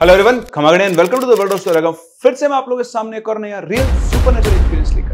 Hello everyone खमागणे and welcome to the world of सोरागम फिर से मैं आप लोगों के सामने एक और नया रियल सुपरनेचुरल एक्सपीरियंस लेकर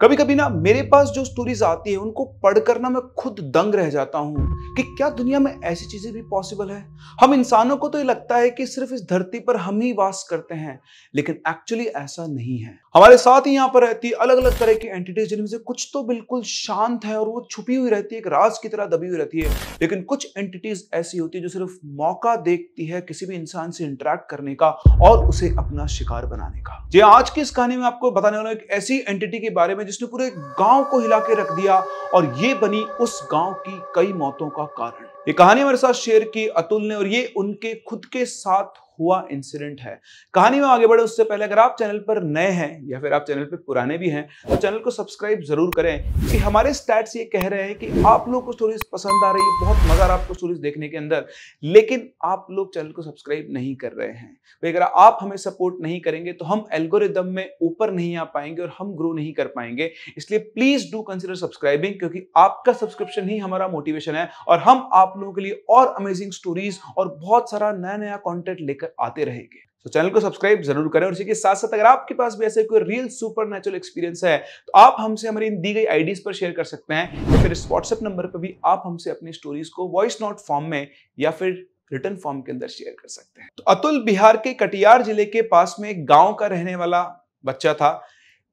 कभी कभी ना मेरे पास जो स्टोरीज आती है, उनको पढ़कर ना मैं खुद दंग रह जाता हूँ कि क्या दुनिया में ऐसी चीज़ें भी पॉसिबल है? हम इंसानों को तो ये लगता है कि सिर्फ़ इस धरती पर हम ही वास करते हैं, लेकिन एक्चुअली ऐसा नहीं है। हमारे साथ ही यहाँ पर रहती है अलग अलग तरह की एंटिटीज जिनमें से कुछ तो बिल्कुल शांत है और वो छुपी हुई रहती है, एक राज की तरह दबी हुई रहती है, लेकिन कुछ एंटिटीज ऐसी होती है जो सिर्फ़ मौका देखती है किसी भी इंसान से इंटरेक्ट करने का और उसे अपना शिकार बनाने का। जी आज की इस कहानी में आपको बताने वाला एक ऐसी एंटिटी के बारे में जिसने पूरे गाँव को हिला के रख दिया और ये बनी उस गाँव की कई मौतों का कारण। ये कहानी हमारे साथ शेयर की अतुल ने और ये उनके खुद के साथ हुआ इंसिडेंट है। कहानी में आगे बढ़े, उससे पहले अगर आप चैनल पर नए हैं या फिर आप चैनल पर पुराने भी हैं तो चैनल को सब्सक्राइब ज़रूर करें कि हमारे स्टैट्स ये कह रहे हैं कि आप लोग को स्टोरीज पसंद आ रही है, बहुत मज़ा आ रहा है आपको स्टोरीज देखने के अंदर, लेकिन आप लोग चैनल को सब्सक्राइब नहीं कर रहे हैं। भाई, अगर आप हमें सपोर्ट नहीं करेंगे तो हम एल्गोरिदम में ऊपर नहीं आ पाएँगे और हम ग्रो नहीं कर पाएँगे। इसलिए प्लीज़ डू कंसिडर सब्सक्राइबिंग क्योंकि आपका सब्सक्रिप्शन ही हमारा मोटिवेशन है और हम आप लोगों के लिए और अमेजिंग स्टोरीज और बहुत सारा नया नया कॉन्टेंट लेकर आते रहेंगे। तो चैनल को सब्सक्राइब ज़रूर करें और इसी के साथ साथ अगर आपके पास भी ऐसे कोई रियल सुपर नेचुरल एक्सपीरियंस है तो आप हमसे हमारी दी गई आईडीज पर शेयर कर सकते हैं या तो फिर इस व्हाट्सएप नंबर पर भी आप हमसे अपनी स्टोरीज को वॉइस नोट फॉर्म में या फिर रिटर्न फॉर्म के अंदर शेयर कर सकते हैं। तो अतुल बिहार के कटियार ज़िले के पास में एक गाँव का रहने वाला बच्चा था।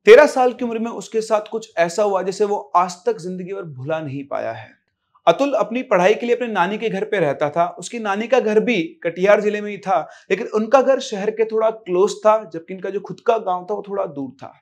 तेरह साल की उम्र में उसके साथ कुछ ऐसा हुआ जिसे वो आज तक ज़िंदगी भर भुला नहीं पाया है। अतुल अपनी पढ़ाई के लिए अपने नानी के घर पे रहता था। उसकी नानी का घर भी कटिहार ज़िले में ही था, लेकिन उनका घर शहर के थोड़ा क्लोज था, जबकि इनका जो खुद का गाँव था वो थोड़ा दूर था।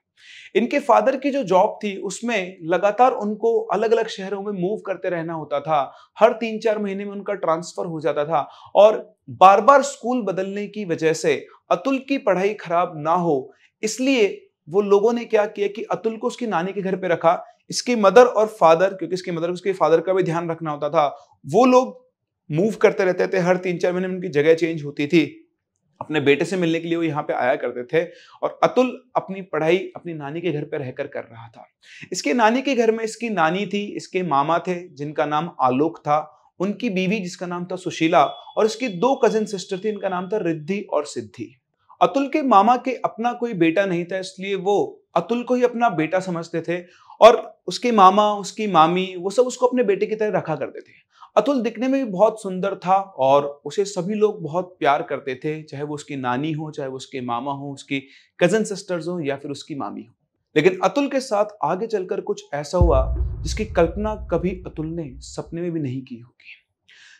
इनके फादर की जो जॉब थी, उसमें लगातार उनको अलग अलग शहरों में मूव करते रहना होता था। हर तीन चार महीने में उनका ट्रांसफ़र हो जाता था और बार बार स्कूल बदलने की वजह से अतुल की पढ़ाई खराब ना हो, इसलिए वो लोगों ने क्या किया कि अतुल को उसकी नानी के घर पे रखा। इसकी मदर और फादर, क्योंकि इसकी मदर, उसके फादर का भी ध्यान रखना होता था, वो लोग मूव करते रहते थे, हर तीन चार महीने में उनकी जगह चेंज होती थी। अपने बेटे से मिलने के लिए वो यहाँ पे आया करते थे और अतुल अपनी पढ़ाई अपनी नानी के घर पे रहकर कर रहा था। इसके नानी के घर में इसकी नानी थी, इसके मामा थे, जिनका नाम आलोक था, उनकी बीवी जिसका नाम था सुशीला और इसकी दो कजिन सिस्टर थी, इनका नाम था रिद्धि और सिद्धि। अतुल के मामा के अपना कोई बेटा नहीं था, इसलिए वो अतुल को ही अपना बेटा समझते थे और उसके मामा, उसकी मामी, वो सब उसको अपने बेटे की तरह रखा करते थे। अतुल दिखने में भी बहुत सुंदर था और उसे सभी लोग बहुत प्यार करते थे, चाहे वो उसकी नानी हो, चाहे वो उसके मामा हो, उसकी कज़न सिस्टर्स हो या फिर उसकी मामी हो। लेकिन अतुल के साथ आगे चलकर कुछ ऐसा हुआ जिसकी कल्पना कभी अतुल ने सपने में भी नहीं की होगी।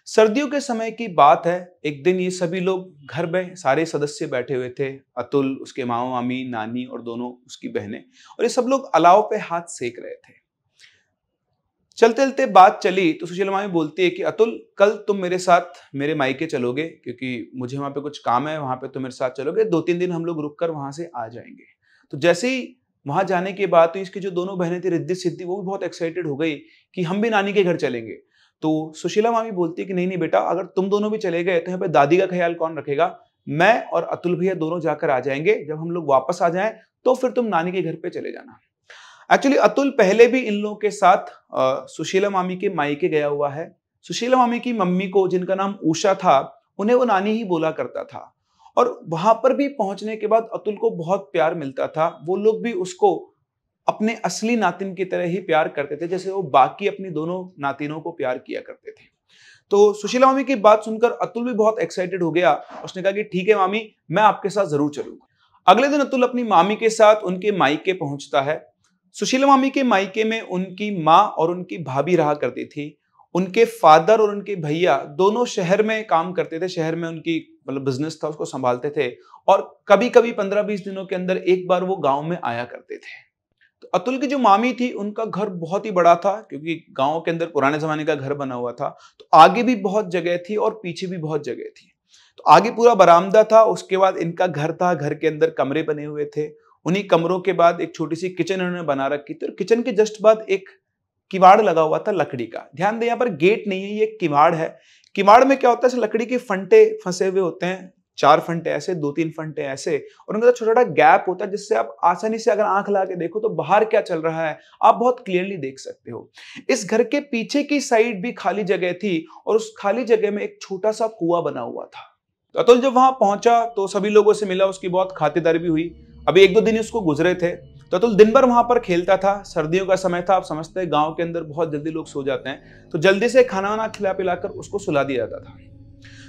सर्दियों के समय की बात है, एक दिन ये सभी लोग घर में सारे सदस्य बैठे हुए थे, अतुल, उसके मामा, मामी, नानी और दोनों उसकी बहनें, और ये सब लोग अलाव पे हाथ सेक रहे थे। चलते चलते बात चली तो सुशीला मामी बोलती है कि, अतुल, कल तुम मेरे साथ मेरे मायके चलोगे, क्योंकि मुझे वहाँ पे कुछ काम है, वहाँ पे तुम मेरे साथ चलोगे दो तीन दिन हम लोग रुक कर वहाँ से आ जाएँगे। तो जैसे ही वहाँ जाने के बाद तो इसकी जो दोनों बहनें थी, रिद्धि, सिद्धि, वो भी बहुत एक्साइटेड हो गई कि हम भी नानी के घर चलेंगे। तो सुशीला मामी बोलती है कि नहीं नहीं बेटा, अगर तुम दोनों भी चले गए तो यहाँ पे दादी का ख्याल कौन रखेगा? मैं और अतुल भैया दोनों जाकर आ जाएँगे। जब हम लोग वापस आ जाएँ तो फिर तुम नानी के घर पे चले जाना। एक्चुअली अतुल पहले भी इन लोगों के साथ सुशीला मामी के मायके गया हुआ है। सुशीला मामी की मम्मी को, जिनका नाम उषा था, उन्हें वो नानी ही बोला करता था। और वहाँ पर भी पहुँचने के बाद अतुल को बहुत प्यार मिलता था। वो लोग भी उसको अपने असली नातिन की तरह ही प्यार करते थे, जैसे वो बाकी अपनी दोनों नातिनों को प्यार किया करते थे। तो सुशीला मामी की बात सुनकर अतुल भी बहुत एक्साइटेड हो गया। उसने कहा कि ठीक है मामी, मैं आपके साथ ज़रूर चलूँगा। अगले दिन अतुल अपनी मामी के साथ उनके मायके पहुँचता है। सुशीला मामी के मायके में उनकी माँ और उनकी भाभी रहा करती थी। उनके फादर और उनके भैया दोनों शहर में काम करते थे, शहर में उनकी मतलब बिज़नेस था, उसको संभालते थे। और कभी कभी पंद्रह बीस दिनों के अंदर एक बार वो गाँव में आया करते थे। अतुल की जो मामी थी, उनका घर बहुत ही बड़ा था, क्योंकि गाँव के अंदर पुराने जमाने का घर बना हुआ था। तो आगे भी बहुत जगह थी और पीछे भी बहुत जगह थी। तो आगे पूरा बरामदा था, उसके बाद इनका घर था, घर के अंदर कमरे बने हुए थे। उन्हीं कमरों के बाद एक छोटी सी किचन उन्होंने बना रखी थी और किचन के जस्ट बाद एक किवाड़ लगा हुआ था लकड़ी का। ध्यान दें, यहाँ पर गेट नहीं है, ये किवाड़ है। किवाड़ में क्या होता है लकड़ी के फंटे फंसे हुए होते हैं चार फंटे ऐसे, दो तीन फंटे ऐसे, और उनका छोटा छोटा गैप होता है जिससे आप आसानी से अगर आँख ला के देखो तो बाहर क्या चल रहा है, आप बहुत क्लियरली देख सकते हो। इस घर के पीछे की साइड भी खाली जगह थी और उस खाली जगह में एक छोटा सा कुआ बना हुआ था। तो अतुल जब वहाँ पहुँचा तो सभी लोगों से मिला, उसकी बहुत खातिरदारी भी हुई। अभी एक दो दिन उसको गुजरे थे तो अतुल दिन भर वहाँ पर खेलता था, सर्दियों का समय था, आप समझते हैं गाँव के अंदर बहुत जल्दी लोग सो जाते हैं तो जल्दी से खाना वाना खिला पिलाकर उसको सुला दिया जाता था।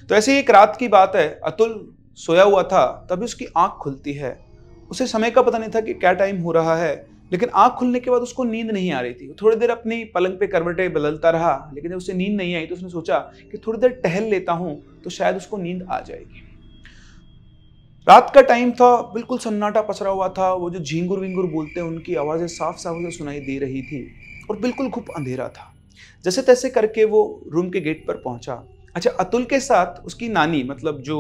तो ऐसे ही एक रात की बात है, अतुल सोया हुआ था, तभी उसकी आँख खुलती है। उसे समय का पता नहीं था कि क्या टाइम हो रहा है, लेकिन आँख खुलने के बाद उसको नींद नहीं आ रही थी। थोड़ी देर अपनी पलंग पे करवटे बदलता रहा, लेकिन जब उसे नींद नहीं आई तो उसने सोचा कि थोड़ी देर टहल लेता हूँ तो शायद उसको नींद आ जाएगी। रात का टाइम था, बिल्कुल सन्नाटा पसरा हुआ था, वो जो झींगुर विंगुर बोलते हैं, उनकी आवाज़ें साफ़ साफ़ उसे सुनाई दे रही थी और बिल्कुल खूब अंधेरा था। जैसे तैसे करके वो रूम के गेट पर पहुँचा। अच्छा अतुल के साथ उसकी नानी मतलब जो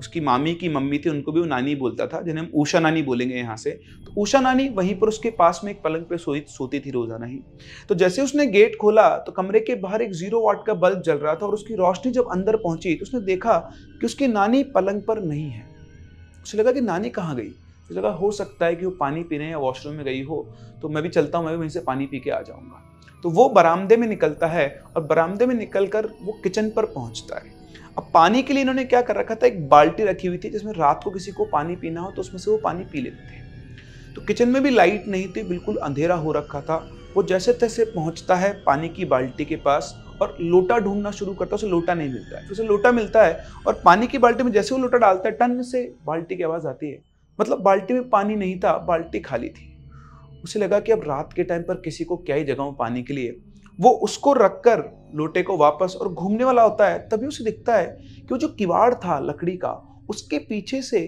उसकी मामी की मम्मी थी, उनको भी वो नानी बोलता था, जिन्हें हम ऊषा नानी बोलेंगे यहाँ से। तो ऊषा नानी वहीं पर उसके पास में एक पलंग पे सोई, सोती थी रोज़ाना ही। तो जैसे उसने गेट खोला तो कमरे के बाहर एक ज़ीरो वाट का बल्ब जल रहा था और उसकी रोशनी जब अंदर पहुँची तो उसने देखा कि उसकी नानी पलंग पर नहीं है। उसे लगा कि नानी कहाँ गई? उसे लगा, हो सकता है कि वो पानी पीने या वॉशरूम में गई हो तो मैं भी चलता हूँ, मैं भी वहीं से पानी पी के आ जाऊँगा। तो वो बरामदे में निकलता है और बरामदे में निकल कर वो किचन पर पहुँचता है। अब पानी के लिए इन्होंने क्या कर रखा था? एक बाल्टी रखी हुई थी जिसमें रात को किसी को पानी पीना हो तो उसमें से वो पानी पी लेते थे। तो किचन में भी लाइट नहीं थी, बिल्कुल अंधेरा हो रखा था। वो जैसे तैसे पहुँचता है पानी की बाल्टी के पास और लोटा ढूंढना शुरू करता है, उसे लोटा नहीं मिलता है। उसे लोटा मिलता है और पानी की बाल्टी में जैसे वो लोटा डालता है, टन से बाल्टी की आवाज़ आती है। मतलब बाल्टी में पानी नहीं था, बाल्टी खाली थी। उसे लगा कि अब रात के टाइम पर किसी को क्या ही जगह पानी के लिए। वो उसको रखकर लोटे को वापस और घूमने वाला होता है, तभी उसे दिखता है कि वो जो किवाड़ था लकड़ी का, उसके पीछे से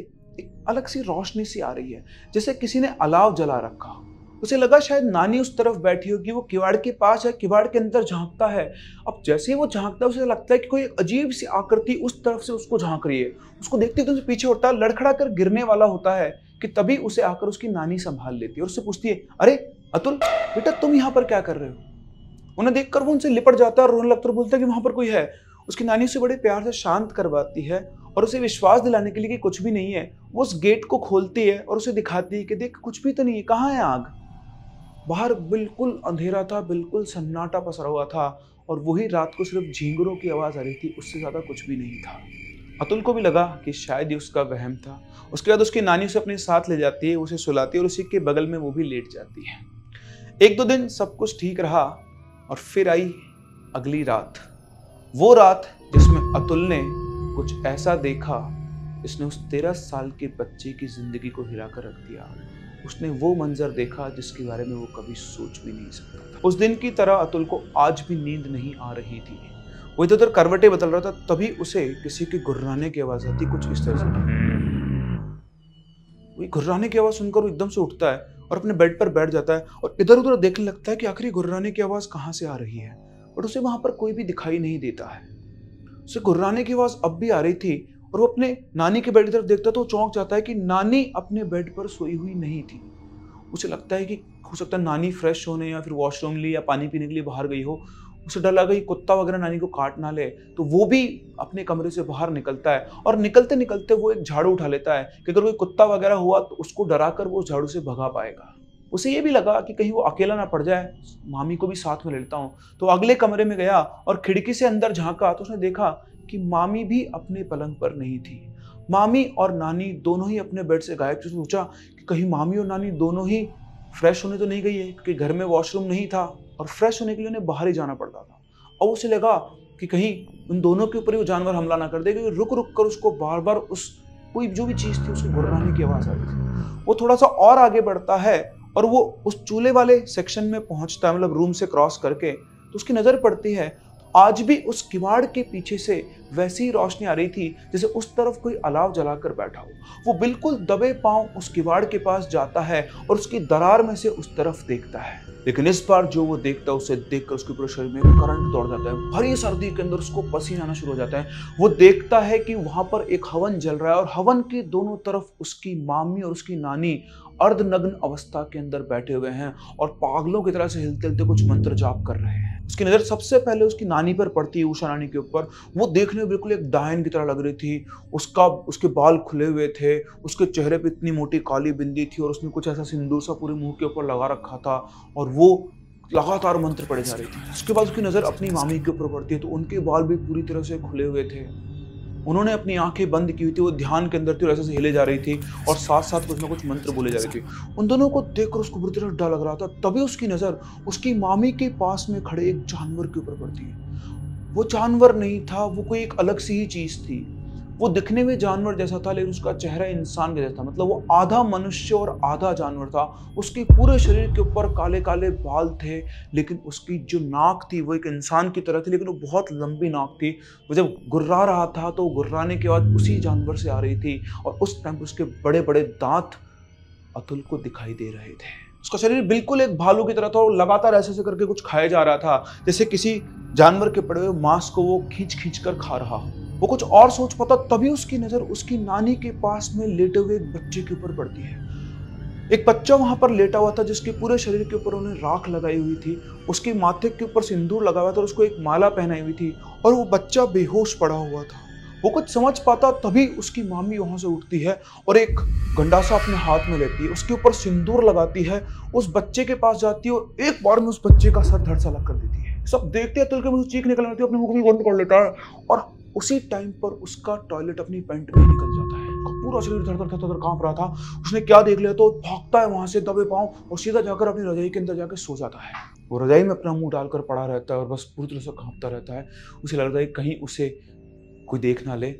एक अलग सी रोशनी सी आ रही है, जैसे किसी ने अलाव जला रखा। उसे लगा शायद नानी उस तरफ़ बैठी होगी, वो किवाड़ के पास है किवाड़ के अंदर झांकता है। अब जैसे ही वो झांकता है, उसे लगता है कि कोई अजीब सी आकृति उस तरफ़ से उसको झाँक रही है। उसको देखते ही तो पीछे होता है लड़खड़ा कर गिरने वाला होता है। कि तभी उसे आकर उसकी नानी संभाल लेती है और उससे पूछती है, अरे, अतुल, बेटा तुम यहाँ पर क्या कर रहे हो? उन्हें देखकर वो उनसे लिपट जाता है और रोने लगता बोलता है कि वहाँ पर कोई है। उसकी नानी उसे बड़े प्यार से शांत करवाती है और उसे विश्वास दिलाने के लिए कि कुछ भी नहीं है, वो उस गेट को खोलती है और उसे दिखाती है कि देख, कुछ भी तो नहीं है, कहाँ है आग? बाहर बिल्कुल अंधेरा था, बिल्कुल सन्नाटा पसरा हुआ था और वही रात को सिर्फ़ झींगरों की आवाज़ आ रही थी, उससे ज़्यादा कुछ भी नहीं था। अतुल को भी लगा कि शायद ही उसका वहम था। उसके बाद उसकी नानी उसे अपने साथ ले जाती है, उसे सुलाती है और उसी के बगल में वो भी लेट जाती है। एक दो दिन सब कुछ ठीक रहा और फिर आई अगली रात। वो रात जिसमें अतुल ने कुछ ऐसा देखा, जिसने उस तेरह साल के बच्चे की ज़िंदगी को हिला कर रख दिया। उसने वो मंजर देखा जिसके बारे में वो कभी सोच भी नहीं सकता उस दिन की तरह अतुल को आज भी नींद नहीं आ रही थी। वो इधर उधर करवटे बदल रहा था, तभी उसे किसी के गुर्राने की आवाज़ आती कुछ इस तरह से। वही गुर्राने की आवाज़ सुनकर वो एकदम से उठता है और अपने बेड पर बैठ जाता है और इधर उधर देखने लगता है कि आखिर गुर्राने की आवाज़ कहाँ से आ रही है और उसे वहाँ पर कोई भी दिखाई नहीं देता है। उसे गुर्राने की आवाज़ अब भी आ रही थी और वो अपने नानी के बेड की तरफ़ देखता तो चौंक जाता है कि नानी अपने बेड पर सोई हुई नहीं थी। उसे लगता है कि हो सकता है नानी फ्रेश होने या फिर वॉशरूम लिए या पानी पीने के लिए बाहर गई हो उसे डर लगा कि कुत्ता वगैरह नानी को काट ना ले तो वो भी अपने कमरे से बाहर निकलता है। और निकलते निकलते वो एक झाड़ू उठा लेता है कि अगर कोई कुत्ता वगैरह हुआ तो उसको डरा कर वो झाड़ू से भगा पाएगा। उसे ये भी लगा कि कहीं वो अकेला ना पड़ जाए, मामी को भी साथ में ले लेता हूँ। तो अगले कमरे में गया और खिड़की से अंदर झांका तो उसने देखा कि मामी भी अपने पलंग पर नहीं थी। मामी और नानी दोनों ही अपने बेड से गायब सोचा कि कहीं मामी और नानी दोनों ही फ्रेश होने तो नहीं गई है, क्योंकि घर में वॉशरूम नहीं था। और फ्रेश होने के लिए उन्हें बाहर ही जाना पड़ता था। और उसे लगा कि कहीं उन दोनों के ऊपर ही वो जानवर हमला ना कर दे, क्योंकि रुक रुक कर उसको बार बार उस कोई जो भी चीज़ थी उसको गुर्राने की आवाज़ आ रही थी। वो थोड़ा सा और आगे बढ़ता है और वो उस चूल्हे वाले सेक्शन में पहुँचता है मतलब रूम से क्रॉस करके तो उसकी नज़र पड़ती है। आज भी उस किवाड़ के पीछे से वैसी रोशनी आ रही थी, जैसे उस तरफ़ कोई अलाव जलाकर बैठा हो। वो बिल्कुल दबे पाँव उस किवाड़ के पास जाता है और उसकी दरार में से उस तरफ़ देखता है। लेकिन इस बार जो वो देखता है, उसे देखकर उसके पूरे शरीर में करंट दौड़ जाता है। भरी सर्दी के अंदर उसको पसीना आना शुरू हो जाता है। वो देखता है कि वहाँ पर एक हवन जल रहा है और हवन के दोनों तरफ़ उसकी मामी और उसकी नानी अर्धनग्न अवस्था के अंदर बैठे हुए हैं और पागलों की तरह से हिलते हिलते कुछ मंत्र जाप कर रहे हैं। उसकी नज़र सबसे पहले उसकी नानी पर पड़ती है उषा नानी के ऊपर। वो देखने में बिल्कुल एक डायन की तरह लग रही थी। उसका, उसके बाल खुले हुए थे, उसके चेहरे पे इतनी मोटी काली बिंदी थी और उसने कुछ ऐसा सिंदूर सा पूरे मुँह के ऊपर लगा रखा था और वो लगातार मंत्र पड़े जा रही थी। उसके बाद उसकी नज़र अपनी मामी के ऊपर पड़ती है तो उनके बाल भी पूरी तरह से खुले हुए थे। उन्होंने अपनी आँखें बंद की हुई थी, वो ध्यान के अंदर थी और ऐसे हिले जा रही थी और साथ साथ कुछ ना कुछ मंत्र बोले जा रहे थे। उन दोनों को देखकर उसको बुरी तरह डर लग रहा था। तभी उसकी नज़र उसकी मामी के पास में खड़े एक जानवर के ऊपर पड़ती है। वो जानवर नहीं था, वो कोई एक अलग सी ही चीज़ थी। वो दिखने में जानवर जैसा था, लेकिन उसका चेहरा इंसान के जैसा था। मतलब वो आधा मनुष्य और आधा जानवर था। उसके पूरे शरीर के ऊपर काले काले बाल थे, लेकिन उसकी जो नाक थी, वो एक इंसान की तरह थी, लेकिन वो बहुत लंबी नाक थी। वो जब गुर्रा रहा था तो गुर्राने के बाद उसी जानवर से आ रही थी और उस टाइम उसके बड़े बड़े दांत अतुल को दिखाई दे रहे थे। उसका शरीर बिल्कुल एक भालू की तरह था और लगातार ऐसे ऐसे करके कुछ खाया जा रहा था, जैसे किसी जानवर के पड़े हुए मांस को वो खींच खींच कर खा रहा हो। वो कुछ और सोच पाता, तभी उसकी नज़र उसकी नानी के पास में लेटे हुए एक बच्चे के ऊपर पड़ती है। एक बच्चा वहाँ पर लेटा हुआ था, जिसके पूरे शरीर के ऊपर उन्हें राख लगाई हुई थी। उसके माथे के ऊपर सिंदूर लगा हुआ था और उसको एक माला पहनाई हुई थी और वो बच्चा बेहोश पड़ा हुआ था। वो कुछ समझ पाता, तभी उसकी मामी वहाँ से उठती है और एक गंडासा अपने हाथ में लेती है। उसके ऊपर सिंदूर लगाती है, उस बच्चे के पास जाती है और एक बार में उस बच्चे का सर धड़ सा लग कर देती है। सब देखते हैं तुल के मुझे चीख निकल आती है, अपने मुख भी बंद कर लेता है और उसी टाइम पर उसका टॉयलेट अपनी पैंट में निकल जाता है। पूरा शरीर धड़ धड़ धड़ काँप रहा था। उसने क्या देख लिया तो भागता है वहाँ से दबे पाँव और सीधा जाकर अपनी रजाई के अंदर जाकर सो जाता है। वो रजाई में अपना मुँह डालकर पड़ा रहता है और बस पूरी तरह से कांपता रहता है। उसे लगता है कहीं उसे कोई देख ना ले।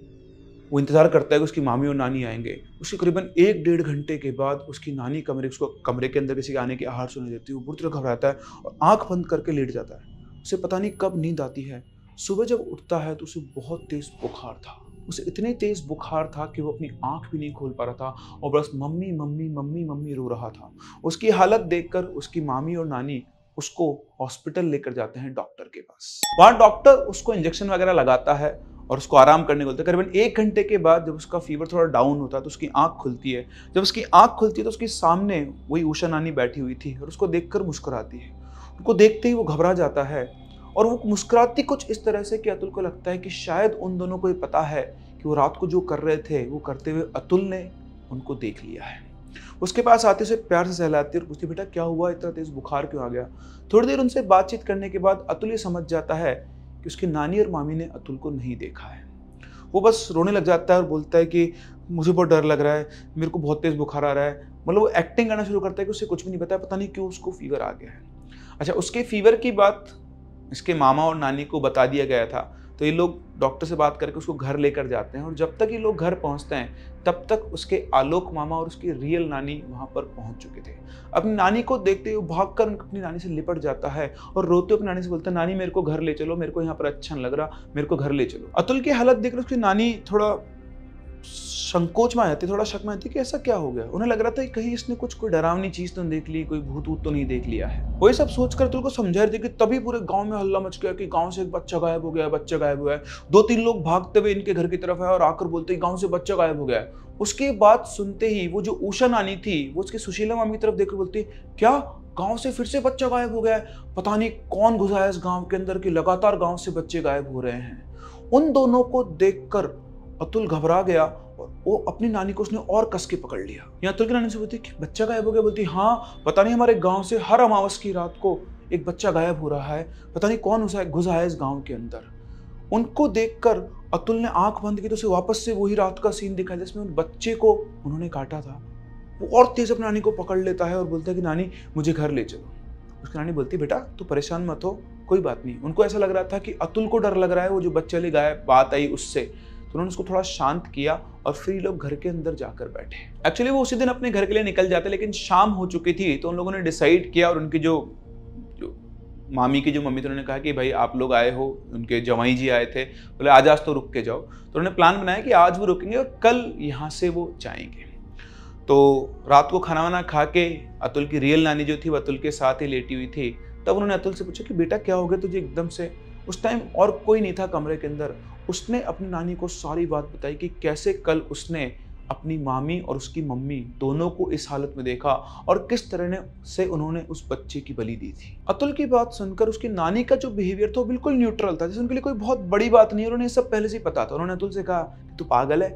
वो इंतज़ार करता है कि उसकी मामी और नानी आएँगे। उसके करीबन एक डेढ़ घंटे के बाद उसकी नानी कमरे उसको कमरे के अंदर किसी के आने की आहार सुनाई देती है। वो बुरी तरह घबराता है और आँख बंद करके लेट जाता है। उसे पता नहीं कब नींद आती है। सुबह जब उठता है तो उसे बहुत तेज बुखार था। उसे इतने तेज बुखार था कि वो अपनी आँख भी नहीं खोल पा रहा था और बस मम्मी मम्मी मम्मी मम्मी रो रहा था। उसकी हालत देखकर उसकी मामी और नानी उसको हॉस्पिटल लेकर जाते हैं डॉक्टर के पास। वहाँ डॉक्टर उसको इंजेक्शन वगैरह लगाता है और उसको आराम करने को बोलते हैं। करीबन एक घंटे के बाद जब उसका फीवर थोड़ा डाउन होता है तो उसकी आँख खुलती है। जब उसकी आँख खुलती है तो उसके सामने वही उषा नानी बैठी हुई थी और उसको देखकर मुस्कुराती है। उनको देखते ही वो घबरा जाता है और वो मुस्कुराती कुछ इस तरह से कि अतुल को लगता है कि शायद उन दोनों को ये पता है कि वो रात को जो कर रहे थे, वो करते हुए अतुल ने उनको देख लिया है। उसके पास आते उसे प्यार से सहलाती और पूछती बेटा, क्या हुआ? इतना तेज बुखार क्यों आ गया? थोड़ी देर उनसे बातचीत करने के बाद अतुल ये समझ जाता है कि उसकी नानी और मामी ने अतुल को नहीं देखा है। वो बस रोने लग जाता है और बोलता है कि, मुझे बहुत डर लग रहा है, मेरे को बहुत तेज़ बुखार आ रहा है। मतलब वो एक्टिंग करना शुरू करता है कि उसे कुछ भी नहीं पता पता नहीं क्यों उसको फीवर आ गया है। अच्छा उसके फीवर की बात इसके मामा और नानी को बता दिया गया था। तो ये लोग डॉक्टर से बात करके उसको घर लेकर जाते हैं और जब तक ये लोग घर पहुँचते हैं, तब तक उसके आलोक मामा और उसकी रियल नानी वहाँ पर पहुँच चुके थे। अपनी नानी को देखते हुए भाग कर अपनी नानी से लिपट जाता है और रोते हुए अपनी नानी से बोलता है, नानी, मेरे को घर ले चलो, मेरे को यहाँ पर अच्छा लग रहा, मेरे को घर ले चलो। अतुल की हालत देख उसकी नानी थोड़ा संकोच में आ जाती थोड़ा शक में आती कि ऐसा क्या हो गया। उन्हें लग रहा था कहीं इसने कुछ, कोई डरावनी चीज़ तो देख ली, कोई भूत वूत तो नहीं देख लिया है। वही सब सोचकर तुल को समझा रही थी कि तभी पूरे गाँव में हल्ला मच गया कि गाँव से एक बच्चा गायब हो गया बच्चा गायब हुआ है। दो तीन लोग भागते हुए इनके घर की तरफ़ है और आकर बोलते गाँव से बच्चा गायब हो गया है। उसके बाद सुनते ही वो जो उषा नानी थी, वो उसकी सुशीला मामी की तरफ़ देखकर बोलती क्या? गाँव से फिर से बच्चा गायब हो गया है? पता नहीं कौन घुसा है इस गाँव के अंदर कि लगातार गाँव से बच्चे गायब हो रहे हैं। उन दोनों को देखकर अतुल घबरा गया और वो अपनी नानी को उसने और कस के पकड़ लिया। यहाँ अतुल की नानी से बोलती बच्चा गायब हो गया? बोलती हाँ पता नहीं हमारे गाँव से हर अमावस की रात को एक बच्चा गायब हो रहा है। पता नहीं कौन है घुसा है इस गाँव के अंदर। उनको देखकर अतुल ने आँख बंद की तो उसे वापस से वही रात का सीन दिखाया जिसमें उन बच्चे को उन्होंने काटा था। वो और तेज अपनी नानी को पकड़ लेता है और बोलता है कि, नानी, मुझे घर ले चलो। उसकी नानी बोलती बेटा, तू परेशान मत हो, कोई बात नहीं। उनको ऐसा लग रहा था कि अतुल को डर लग रहा है, वो जो बच्चे ले गायब बात आई उससे। उन्होंने उसको थोड़ा शांत किया और फिर लोग घर के अंदर जाकर बैठे। एक्चुअली वो उसी दिन अपने घर के लिए निकल जाते, लेकिन शाम हो चुकी थी तो उन लोगों ने डिसाइड किया और उनकी जो जो मामी की जो मम्मी थी, उन्होंने कहा कि भाई आप लोग आए हो, उनके जवाई जी आए थे, बोले आज आज तो रुक के जाओ। तो उन्होंने प्लान बनाया कि आज वो रुकेंगे और कल यहाँ से वो जाएँगे। तो रात को खाना वाना खा के, अतुल की रियल नानी जो थी, वो अतुल के साथ ही लेटी हुई थी। तब उन्होंने अतुल से पूछा कि बेटा क्या हो गया तुझे एकदम से? उस टाइम और कोई नहीं था कमरे के अंदर। उसने अपनी नानी को सारी बात बताई कि कैसे कल उसने अपनी मामी और उसकी मम्मी दोनों को इस हालत में देखा और किस तरह ने से उन्होंने उस बच्चे की बलि दी थी। अतुल की बात सुनकर उसकी नानी का जो बिहेवियर था वो बिल्कुल न्यूट्रल था जैसे उनके लिए कोई बहुत बड़ी बात नहीं उन्होंने सब पहले से ही पता था। उन्होंने अतुल से कहा तू पागल है,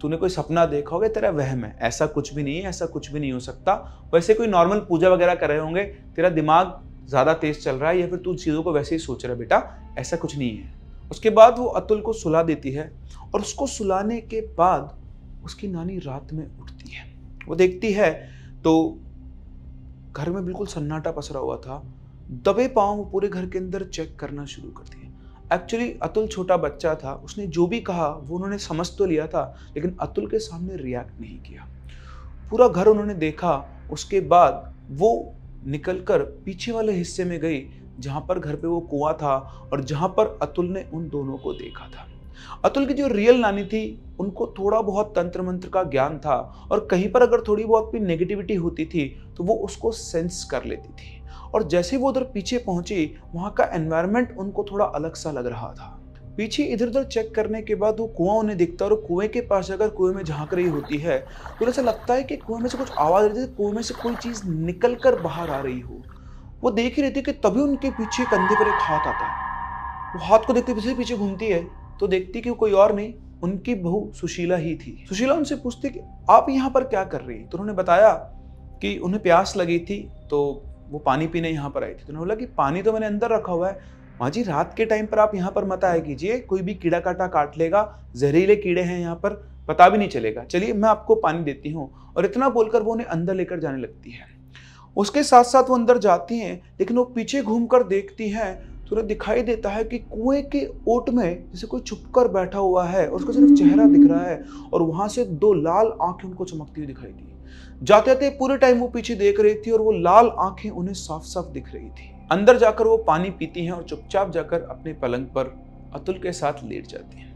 तूने कोई सपना देखा होगा, तेरा वहम है। ऐसा कुछ भी नहीं है, ऐसा कुछ भी नहीं हो सकता। वैसे कोई नॉर्मल पूजा वगैरह कर रहे होंगे, तेरा दिमाग ज़्यादा तेज चल रहा है या फिर तू चीज़ों को वैसे ही सोच रहा है, बेटा? ऐसा कुछ नहीं है। उसके बाद वो अतुल को सुला देती है और उसको सुलाने के बाद उसकी नानी रात में उठती है। वो देखती है तो घर में बिल्कुल सन्नाटा पसरा हुआ था। दबे पाँव पूरे घर के अंदर चेक करना शुरू करती है एक्चुअली अतुल छोटा बच्चा था। उसने जो भी कहा, वो उन्होंने समझ तो लिया था, लेकिन अतुल के सामने रिएक्ट नहीं किया। पूरा घर उन्होंने देखा। उसके बाद वो निकलकर पीछे वाले हिस्से में गई। जहाँ पर घर पे वो कुआँ था और जहाँ पर अतुल ने उन दोनों को देखा था। अतुल की जो रियल नानी थी, उनको थोड़ा बहुत तंत्र मंत्र का ज्ञान था और कहीं पर अगर थोड़ी बहुत भी नेगेटिविटी होती थी तो वो उसको सेंस कर लेती थी। और जैसे वो उधर पीछे पहुँची, वहाँ का एनवायरमेंट उनको थोड़ा अलग सा लग रहा था। पीछे इधर उधर चेक करने के बाद वो कुआँ उन्हें दिखता है और कुएँ के पास अगर कुएँ में झाँक रही होती है। तो ऐसा लगता है कि कुएँ में से कुछ आवाज़ आ रही थी कुएँ में से कोई चीज़ निकल कर बाहर आ रही हो। वो देख रही थी कि तभी उनके पीछे कंधे पर एक हाथ आता है। वो हाथ को देखते पीछे पीछे घूमती है तो देखती कि कोई और नहीं, उनकी बहू सुशीला ही थी। सुशीला उनसे पूछती कि, आप यहाँ पर क्या कर रही तो उन्होंने बताया कि उन्हें प्यास लगी थी तो वो पानी पीने यहाँ पर आई थी। तो उन्होंने बोला कि, पानी तो मैंने अंदर रखा हुआ है। माँ जी, रात के टाइम पर आप यहाँ पर मत आया कीजिए। कोई भी कीड़ा काटा काट लेगा, जहरीले कीड़े हैं यहाँ पर, पता भी नहीं चलेगा। चलिए, मैं आपको पानी देती हूँ। और इतना बोलकर वो उन्हें अंदर लेकर जाने लगती है। उसके साथ साथ वो अंदर जाती हैं, लेकिन वो पीछे घूमकर देखती हैं तो उन्हें दिखाई देता है कि कुएँ के ओट में जैसे कोई छुपकर बैठा हुआ है और उसका सिर्फ़ चेहरा दिख रहा है और वहाँ से दो लाल आँखें उनको चमकती हुई दिखाई दी। जाते जाते पूरे टाइम वो पीछे देख रही थी और वो लाल आँखें उन्हें साफ़ साफ़ दिख रही थी। अंदर जाकर वो पानी पीती हैं और चुपचाप जाकर अपने पलंग पर अतुल के साथ लेट जाती हैं।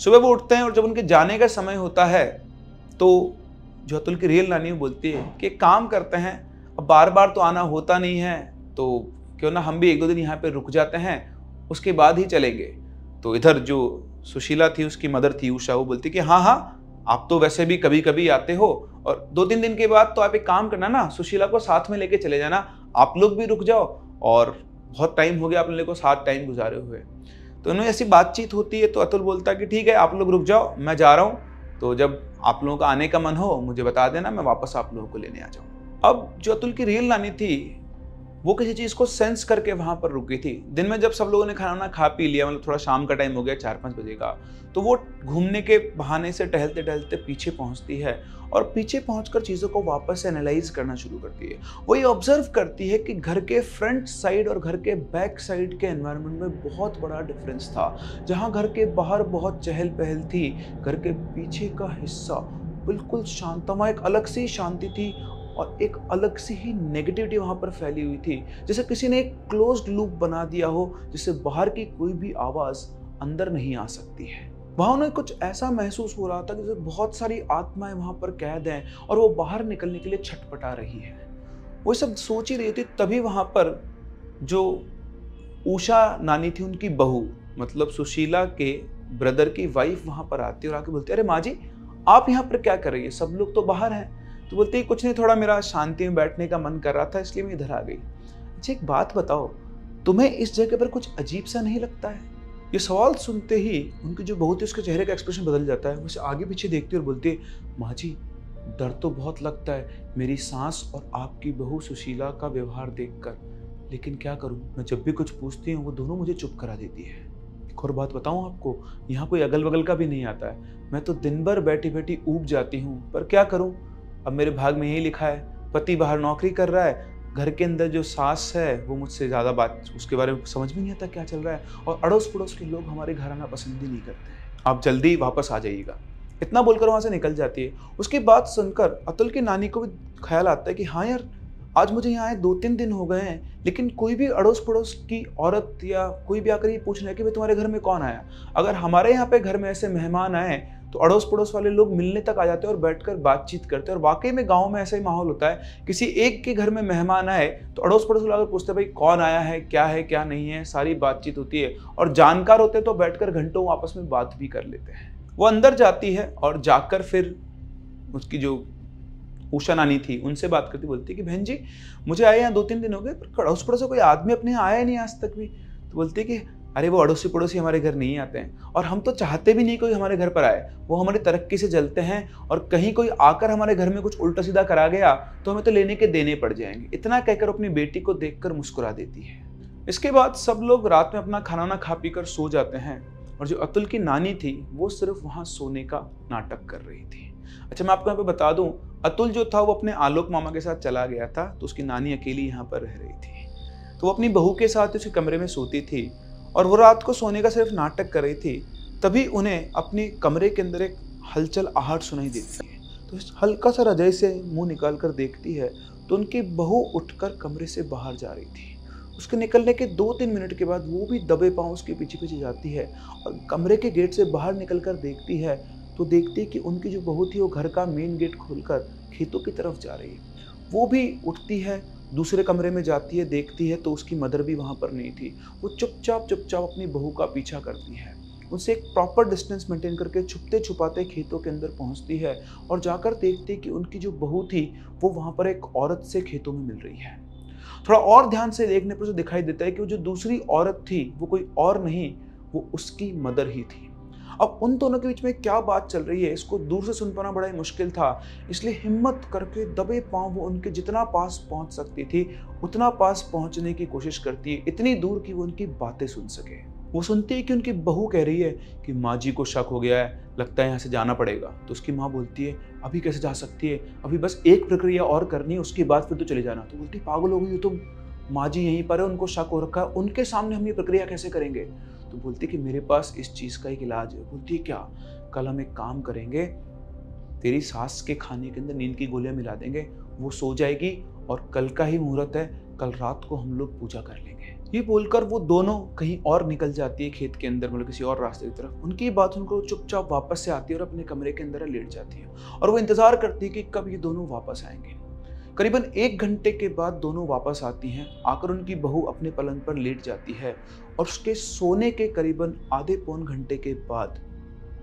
सुबह वो उठते हैं और जब उनके जाने का समय होता है तो जो अतुल की रियल नानी बोलती है कि काम करते हैं अब बार बार तो आना होता नहीं है तो क्यों ना हम भी एक दो दिन यहाँ पर रुक जाते हैं, उसके बाद ही चलेंगे। तो इधर जो सुशीला थी, उसकी मदर थी उषा वो बोलती कि हाँ हाँ आप तो वैसे भी कभी कभी आते हो और दो तीन दिन के बाद तो आप एक काम करना ना, सुशीला को साथ में लेके चले जाना, आप लोग भी रुक जाओ और बहुत टाइम हो गया आप लोगों को साथ टाइम गुजारे हुए। तो उन्होंने ऐसी बातचीत होती है तो अतुल बोलता है कि, ठीक है, आप लोग रुक जाओ, मैं जा रहा हूँ तो जब आप लोगों का आने का मन हो, मुझे बता देना, मैं वापस आप लोगों को लेने आ जाऊँ अब जो अतुल की रियल लानी थी, वो किसी चीज़ को सेंस करके वहाँ पर रुकी थी। दिन में जब सब लोगों ने खाना खा पी लिया मतलब थोड़ा शाम का टाइम हो गया, चार पाँच बजे का तो वो घूमने के बहाने से टहलते टहलते पीछे पहुँचती है और पीछे पहुँच चीज़ों को वापस से एनालाइज करना शुरू करती है। वो ये ऑब्ज़र्व करती है कि घर के फ्रंट साइड और घर के बैक साइड के एनवायरनमेंट में बहुत बड़ा डिफरेंस था, जहाँ घर के बाहर बहुत चहल पहल थी। घर के पीछे का हिस्सा बिल्कुल शांतमा एक अलग सी शांति थी और एक अलग सी ही नेगेटिविटी वहाँ पर फैली हुई थी। जैसे किसी ने एक क्लोज लूप बना दिया हो, जिससे बाहर की कोई भी आवाज़ अंदर नहीं आ सकती है। वहाँ उन्हें कुछ ऐसा महसूस हो रहा था कि जैसे बहुत सारी आत्माएँ वहाँ पर कैद हैं और वो बाहर निकलने के लिए छटपटा रही है। वो सब सोच ही रही थी, तभी वहाँ पर जो उषा नानी थी उनकी बहू मतलब सुशीला के ब्रदर की वाइफ वहाँ पर आती है और आके बोलती अरे माँ जी, आप यहाँ पर क्या कर रही है? सब लोग तो बाहर हैं। तो बोलती, कुछ नहीं, थोड़ा मेरा शांति में बैठने का मन कर रहा था, इसलिए मैं इधर आ गई। अच्छा एक बात बताओ, तुम्हें इस जगह पर कुछ अजीब सा नहीं लगता है? ये सवाल सुनते ही उनकी जो बहुत ही उसके चेहरे का एक्सप्रेशन बदल जाता है उसे आगे पीछे देखती और बोलती है, माँ जी, डर तो बहुत लगता है, मेरी सांस और आपकी बहू सुशीला का व्यवहार देखकर। लेकिन क्या करूँ? मैं जब भी कुछ पूछती हूँ, वो दोनों मुझे चुप करा देती है। एक और बात बताऊँ आपको, यहाँ कोई अगल बगल का भी नहीं आता है। मैं तो दिन भर बैठी बैठी ऊब जाती हूँ, पर क्या करूँ? अब मेरे भाग में यही लिखा है, पति बाहर नौकरी कर रहा है, घर के अंदर जो सास है, वो मुझसे ज़्यादा बात, उसके बारे में समझ में नहीं आता क्या चल रहा है, और अड़ोस पड़ोस के लोग हमारे घर आना पसंद ही नहीं करते आप जल्दी वापस आ जाइएगा। इतना बोलकर वहाँ से निकल जाती है। उसकी बात सुनकर अतुल की नानी को भी ख्याल आता है कि हाँ यार, आज मुझे यहाँ आए दो तीन दिन हो गए हैं, लेकिन कोई भी अड़ोस पड़ोस की औरत या कोई भी आकर ये पूछ रहा है कि भाई तुम्हारे घर में कौन आया? अगर हमारे यहाँ पे घर में ऐसे मेहमान आए तो अड़ोस पड़ोस वाले लोग मिलने तक आ जाते हैं और बैठकर बातचीत करते हैं। और वाकई में गाँव में ऐसा ही माहौल होता है, किसी एक के घर में मेहमान आए तो अड़ोस पड़ोस वाले पूछते भाई, कौन आया है, क्या है, क्या नहीं है? सारी बातचीत होती है। और जानकार होते तो बैठकर घंटों आपस में बात भी कर लेते हैं। वो अंदर जाती है और जाकर फिर उसकी जो उषा नानी थी, उनसे बात करती बोलती कि, बहन जी, मुझे आए यहाँ दो तीन दिन हो गए, पर अड़ोस पड़ोस कोई आदमी अपने आया नहीं आज तक भी? तो बोलती कि अरे वो अड़ोसी पड़ोसी हमारे घर नहीं आते हैं। और हम तो चाहते भी नहीं कोई हमारे घर पर आए। वो हमारी तरक्की से जलते हैं और कहीं कोई आकर हमारे घर में कुछ उल्टा सीधा करा गया तो हमें तो लेने के देने पड़ जाएँगे। इतना कहकर अपनी बेटी को देखकर मुस्कुरा देती है। इसके बाद सब लोग रात में अपना खाना ना खा पी कर सो जाते हैं और जो अतुल की नानी थी, वो सिर्फ़ वहाँ सोने का नाटक कर रही थी। अच्छा मैं आपको यहाँ पे बता दूँ, अतुल जो था वो अपने आलोक मामा के साथ चला गया था तो उसकी नानी अकेली यहाँ पर रह रही थी। तो वो अपनी बहू के साथ उसके कमरे में सोती थी। और वो रात को सोने का सिर्फ़ नाटक कर रही थी, तभी उन्हें अपने कमरे के अंदर एक हलचल आहट सुनाई देती है। तो हल्का सा रजाई से मुँह निकाल कर देखती है तो उनकी बहू उठकर कमरे से बाहर जा रही थी। उसके निकलने के दो तीन मिनट के बाद वो भी दबे पाँव उसके पीछे पीछे जाती है और कमरे के गेट से बाहर निकल कर देखती है तो देखती है कि उनकी जो बहू थी वो घर का मेन गेट खोलकर खेतों की तरफ़ जा रही है। वो भी उठती है दूसरे कमरे में जाती है, देखती है तो उसकी मदर भी वहाँ पर नहीं थी। वो चुपचाप चुपचाप अपनी बहू का पीछा करती है। उनसे एक प्रॉपर डिस्टेंस मेंटेन करके छुपते छुपाते खेतों के अंदर पहुँचती है और जाकर देखती है कि उनकी जो बहू थी, वो वहाँ पर एक औरत से खेतों में मिल रही है। थोड़ा और ध्यान से देखने पर जो दिखाई देता है कि वो जो दूसरी औरत थी, वो कोई और नहीं, वो उसकी मदर ही थी। अब उन दोनों के बीच में क्या बात चल रही है? इसको दूर से सुन पाना बड़ा ही मुश्किल था। इसलिए हिम्मत करके दबे पाँव वो उनके जितना पास पहुँच सकती थी, उतना पास पहुँचने की कोशिश करती, इतनी दूर कि वो उनकी बातें सुन सके। वो सुनती है कि उनकी बहू कह रही है कि माँ जी को शक हो गया है, लगता है यहाँ से जाना पड़ेगा। तो उसकी माँ बोलती है, अभी कैसे जा सकती है? अभी बस एक प्रक्रिया और करनी है, उसके बाद फिर तो चले जाना। तो बोलती, पागल हो गई हो तुम? माँ जी यहीं पर है, उनको शक हो रखा है, उनके सामने हम ये प्रक्रिया कैसे करेंगे? तो बोलती कि मेरे पास इस चीज़ का एक इलाज है। बोलती है क्या? कल हम एक काम करेंगे, तेरी सास के खाने के अंदर नींद की गोलियाँ मिला देंगे, वो सो जाएगी और कल का ही मुहूर्त है, कल रात को हम लोग पूजा कर लेंगे। ये बोलकर वो दोनों कहीं और निकल जाती है खेत के अंदर मतलब किसी और रास्ते की तरफ़। उनकी बात उनको चुपचाप वापस से आती है और अपने कमरे के अंदर लेट जाती है। और वो इंतज़ार करती है कि कब ये दोनों वापस आएँगे। करीबन एक घंटे के बाद दोनों वापस आती हैं। आकर उनकी बहू अपने पलंग पर लेट जाती है और उसके सोने के करीबन आधे पौन घंटे के बाद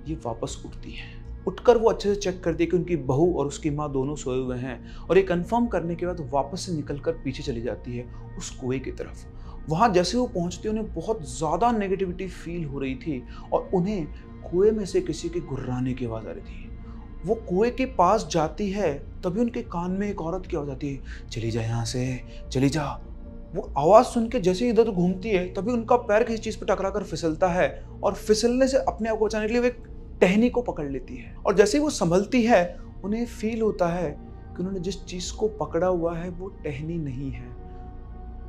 ये वापस उठती है। उठकर वो अच्छे से चेक करती है कि उनकी बहू और उसकी माँ दोनों सोए हुए हैं और ये कंफर्म करने के बाद वापस से निकलकर पीछे चली जाती है उस कुएँ की तरफ़। वहाँ जैसे वो पहुँचती उन्हें बहुत ज़्यादा नेगेटिविटी फील हो रही थी और उन्हें कुएँ में से किसी के गुर्राने की आवाज़ आ रही थी। वो कुएँ के पास जाती है, तभी उनके कान में एक औरत की आवाज़ आती है, चली जा यहाँ से, चली जा। वो आवाज़ सुन के जैसे इधर उधर घूमती है, तभी उनका पैर किसी चीज़ पर टकरा कर फिसलता है और फिसलने से अपने आप को बचाने के लिए वो एक टहनी को पकड़ लेती है। और जैसे ही वो संभलती है, उन्हें फील होता है कि उन्होंने जिस चीज़ को पकड़ा हुआ है, वो टहनी नहीं है।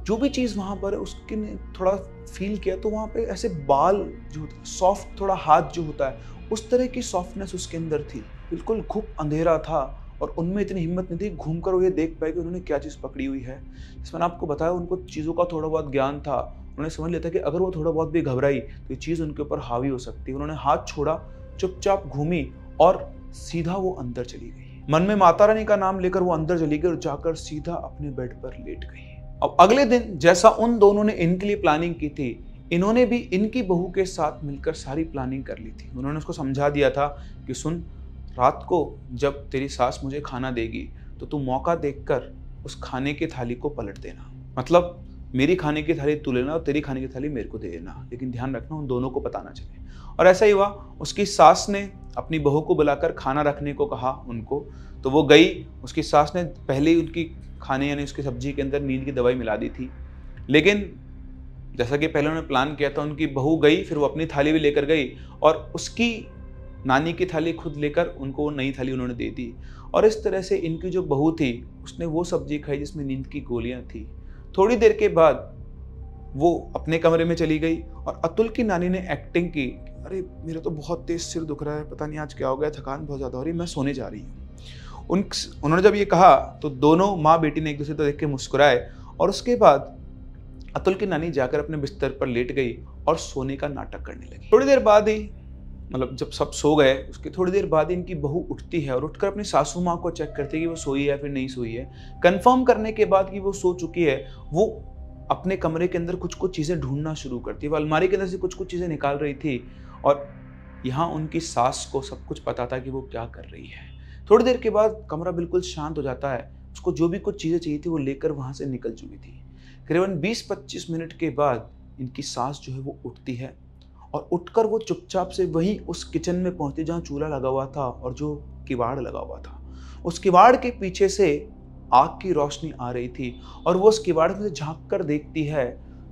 जो भी चीज़ वहाँ पर उसके ने थोड़ा फील किया तो वहाँ पे ऐसे बाल जो सॉफ्ट थोड़ा हाथ जो होता है, उस तरह की सॉफ्टनेस उसके अंदर थी। बिल्कुल खूब अंधेरा था और उनमें इतनी हिम्मत नहीं थी घूम कर वो ये देख पाए कि उन्होंने क्या चीज़ पकड़ी हुई है। जिस मैंने आपको बताया, उनको चीज़ों का थोड़ा बहुत ज्ञान था। उन्होंने समझ लिया था कि अगर वो थोड़ा बहुत भी घबराई तो ये चीज़ उनके ऊपर हावी हो सकती है। उन्होंने हाथ छोड़ा, चुपचाप घूमी और सीधा वो अंदर चली गई। मन में माता रानी का नाम लेकर वो अंदर चली गई और जाकर सीधा अपने बेड पर लेट गई। अब अगले दिन, जैसा उन दोनों ने इनके लिए प्लानिंग की थी, इन्होंने भी इनकी बहू के साथ मिलकर सारी प्लानिंग कर ली थी। उन्होंने उसको समझा दिया था कि सुन रात को जब तेरी सास मुझे खाना देगी तो तू मौका देखकर उस खाने की थाली को पलट देना। मतलब मेरी खाने की थाली तू लेना और तेरी खाने की थाली मेरे को दे देना। लेकिन ध्यान रखना, उन दोनों को पता ना चले। और ऐसा ही हुआ, उसकी सास ने अपनी बहू को बुलाकर खाना रखने को कहा उनको। तो वो गई, उसकी सास ने पहले ही उनकी खाने यानी उसकी सब्ज़ी के अंदर नींद की दवाई मिला दी थी। लेकिन, जैसा कि पहले उन्होंने प्लान किया था, उनकी बहू गई, फिर वो अपनी थाली भी लेकर गई और उसकी नानी की थाली खुद लेकर उनको वो नई थाली उन्होंने दे दी। और इस तरह से इनकी जो बहू थी, उसने वो सब्ज़ी खाई जिसमें नींद की गोलियाँ थी। थोड़ी देर के बाद वो अपने कमरे में चली गई और अतुल की नानी ने एक्टिंग की। अरे, मेरा तो बहुत तेज सिर दुख रहा है, पता नहीं आज क्या हो गया, थकान बहुत ज़्यादा हो रही मैं सोने जा रही हूँ। उन, उन्होंने जब ये कहा तो दोनों माँ बेटी ने एक दूसरे को देख के मुस्कुराए और उसके बाद अतुल की नानी जाकर अपने बिस्तर पर लेट गई और सोने का नाटक करने लगी। थोड़ी देर बाद ही मतलब जब सब सो गए, उसके थोड़ी देर बाद इनकी बहू उठती है और उठकर अपनी सासू माँ को चेक करती है कि वो सोई है फिर नहीं सोई है। कंफर्म करने के बाद कि वो सो चुकी है, वो अपने कमरे के अंदर कुछ कुछ चीज़ें ढूंढना शुरू करती है। वो अलमारी के अंदर से कुछ कुछ चीज़ें निकाल रही थी और यहाँ उनकी सास को सब कुछ पता था कि वो क्या कर रही है। थोड़ी देर के बाद कमरा बिल्कुल शांत हो जाता है, उसको जो भी कुछ चीज़ें चाहिए थी वो लेकर वहाँ से निकल चुकी थी। करीबन 20-25 मिनट के बाद इनकी सांस जो है वो उठती है और उठकर वो चुपचाप से वहीं उस किचन में पहुँचती जहाँ चूल्हा लगा हुआ था और जो किवाड़ लगा हुआ था। उस किवाड़ के पीछे से आग की रोशनी आ रही थी और वो उस किवाड़ में से झाँक कर देखती है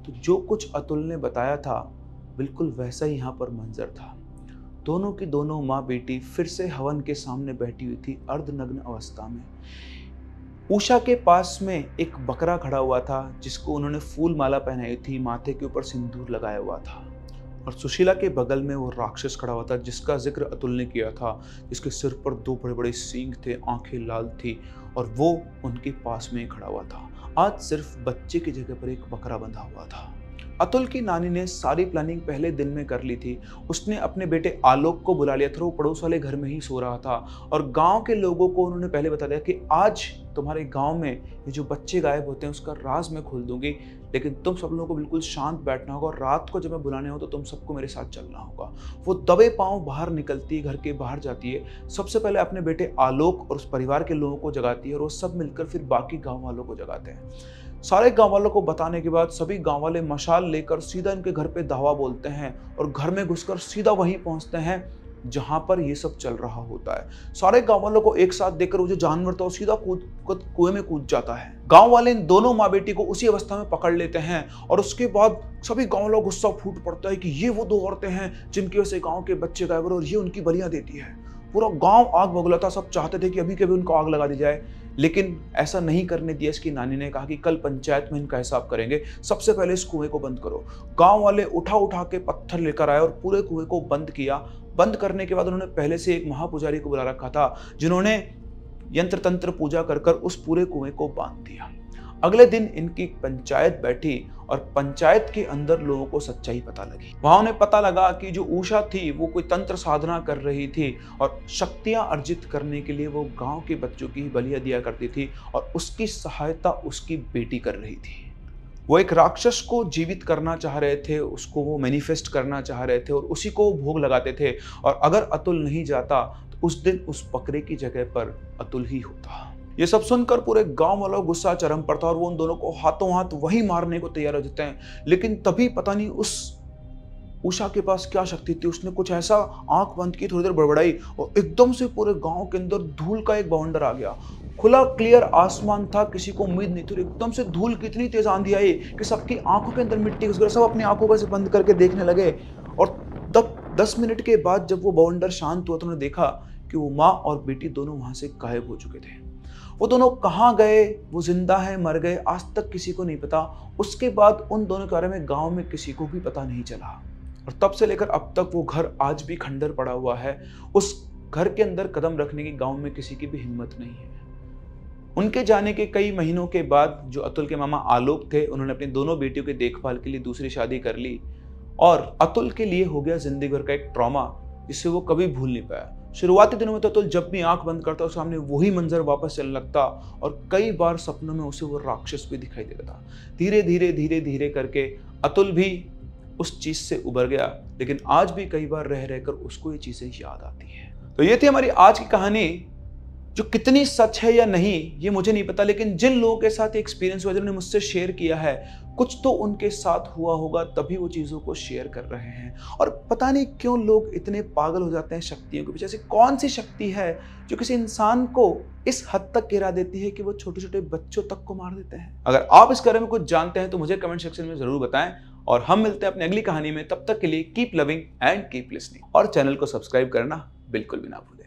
तो जो कुछ अतुल ने बताया था, बिल्कुल वैसा ही यहाँ पर मंजर था। दोनों की दोनों माँ बेटी फिर से हवन के सामने बैठी हुई थी अर्धनग्न अवस्था में। उषा के पास में एक बकरा खड़ा हुआ था, जिसको उन्होंने फूल माला पहनाई थी, माथे के ऊपर सिंदूर लगाया हुआ था। और सुशीला के बगल में वो राक्षस खड़ा हुआ था, जिसका ज़िक्र अतुल ने किया था, जिसके सिर पर दो बड़े बड़े सींग थे, आँखें लाल थी, और वो उनके पास में खड़ा हुआ था। आज सिर्फ़ बच्चे की जगह पर एक बकरा बंधा हुआ था। अतुल की नानी ने सारी प्लानिंग पहले दिन में कर ली थी। उसने अपने बेटे आलोक को बुला लिया था वो पड़ोस वाले घर में ही सो रहा था। और गाँव के लोगों को उन्होंने पहले बता दिया कि आज तुम्हारे गाँव में ये जो बच्चे गायब होते हैं, उसका राज मैं खोल दूँगी। लेकिन तुम सब लोगों को बिल्कुल शांत बैठना होगा और रात को जब मैं बुलाने हो तो तुम सबको मेरे साथ चलना होगा। वो दबे पाँव बाहर निकलती है, घर के बाहर जाती है। सबसे पहले अपने बेटे आलोक और उस परिवार के लोगों को जगाती है और वो सब मिलकर फिर बाकी गाँव वालों को जगाते हैं। सारे गाँव वालों को बताने के बाद सभी गाँव वाले मशाल लेकर सीधा इनके घर पे धावा बोलते हैं और घर में घुसकर सीधा वहीं पहुँचते हैं जहाँ पर ये सब चल रहा होता है। सारे गाँव वालों को एक साथ देखकर वो जो जानवर था वो सीधा कूद कुएँ में कूद जाता है। गाँव वाले इन दोनों माँ बेटी को उसी अवस्था में पकड़ लेते हैं और उसके बाद सभी गाँव वालों गुस्सा फूट पड़ता है कि ये वो दो औरतें हैं जिनकी वजह से गाँव के बच्चे गायब और ये उनकी बलियाँ देती है। पूरा गाँव आग बगला था सब चाहते थे कि अभी कभी उनको आग लगा दी जाए। लेकिन ऐसा नहीं करने दिया इसकी नानी ने, कहा कि कल पंचायत में इनका हिसाब करेंगे। सबसे पहले इस कुएँ को बंद करो। गाँव वाले उठा उठा के पत्थर लेकर आए और पूरे कुएँ को बंद किया। बंद करने के बाद उन्होंने पहले से एक महापुजारी को बुला रखा था, जिन्होंने यंत्र तंत्र पूजा कर कर उस पूरे कुएँ को बाँध दिया। अगले दिन इनकी पंचायत बैठी और पंचायत के अंदर लोगों को सच्चाई पता लगी। वहाँ उन्हें पता लगा कि जो उषा थी, वो कोई तंत्र साधना कर रही थी और शक्तियाँ अर्जित करने के लिए वो गाँव के बच्चों की बलिया दिया करती थी और उसकी सहायता उसकी बेटी कर रही थी। वो एक राक्षस को जीवित करना चाह रहे थे, उसको वो मैनिफेस्ट करना चाह रहे थे और उसी को वो भोग लगाते थे और अगर अतुल नहीं जाता तो उस दिन उस बकरे की जगह पर अतुल ही होता। ये सब सुनकर पूरे गाँव वालों गुस्सा चरम पड़ता और वो उन दोनों को हाथों हाथ वही मारने को तैयार हो जाते हैं। लेकिन तभी पता नहीं उस उषा के पास क्या शक्ति थी, उसने कुछ ऐसा आँख बंद की, थोड़ी देर बड़बड़ाई और एकदम से पूरे गाँव के अंदर धूल का एक बाउंडर आ गया। खुला क्लियर आसमान था, किसी को उम्मीद नहीं थी एकदम से धूल कितनी तेज आंधी आई कि सबकी आँखों के अंदर मिट्टी घुस गई सब अपनी आँखों पर से बंद करके देखने लगे। और तब दस मिनट के बाद जब वो बाउंडर शांत हुआ तो उन्होंने देखा कि वो माँ और बेटी दोनों वहाँ से गायब हो चुके थे। वो दोनों कहाँ गए? वो ज़िंदा है, मर गए, आज तक किसी को नहीं पता। उसके बाद उन दोनों के बारे में गाँव में किसी को भी पता नहीं चला। और तब से लेकर अब तक वो घर आज भी खंडर पड़ा हुआ है। उस घर के अंदर कदम रखने की गाँव में किसी की भी हिम्मत नहीं है। उनके जाने के कई महीनों के बाद जो अतुल के मामा आलोक थे, उन्होंने अपनी दोनों बेटियों के देखभाल के लिए दूसरी शादी कर ली। और अतुल के लिए हो गया ज़िंदगी भर का एक ट्रॉमा जिससे वो कभी भूल नहीं पाया। शुरुआती दिनों में तो अतुल जब भी आँख बंद करता सामने वही मंजर वापस चलने लगता और कई बार सपनों में उसे वो राक्षस भी दिखाई देता था। धीरे धीरे धीरे धीरे करके अतुल भी उस चीज़ से उबर गया, लेकिन आज भी कई बार रह रहकर उसको ये चीज़ें याद आती है। तो ये थी हमारी आज की कहानी। जो कितनी सच है या नहीं, ये मुझे नहीं पता, लेकिन जिन लोगों के साथ एक्सपीरियंस हुआ, जिन्होंने मुझसे शेयर किया है, कुछ तो उनके साथ हुआ होगा, तभी वो चीज़ों को शेयर कर रहे हैं। और पता नहीं क्यों लोग इतने पागल हो जाते हैं शक्तियों के पीछे। ऐसी कौन सी शक्ति है जो किसी इंसान को इस हद तक गिरा देती है कि वो छोटे छोटे बच्चों तक को मार देते हैं? अगर आप इस बारे में कुछ जानते हैं तो मुझे कमेंट सेक्शन में ज़रूर बताएँ, और हम मिलते हैं अपनी अगली कहानी में। तब तक के लिए keep loving and keep listening और चैनल को सब्सक्राइब करना बिल्कुल भी ना भूलें।